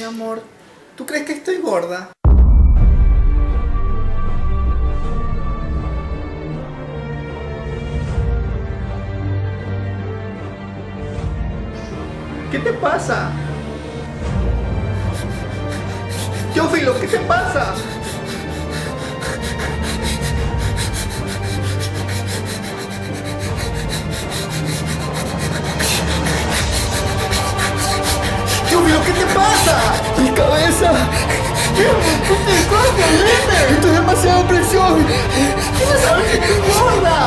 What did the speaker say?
Mi amor, ¿tú crees que estoy gorda? ¿Qué te pasa? Teófilo, ¿qué te pasa? ¿Qué te pasa? Mi cabeza. ¡Corre, Esto es demasiada presión. ¿Quieres saber que te engorda?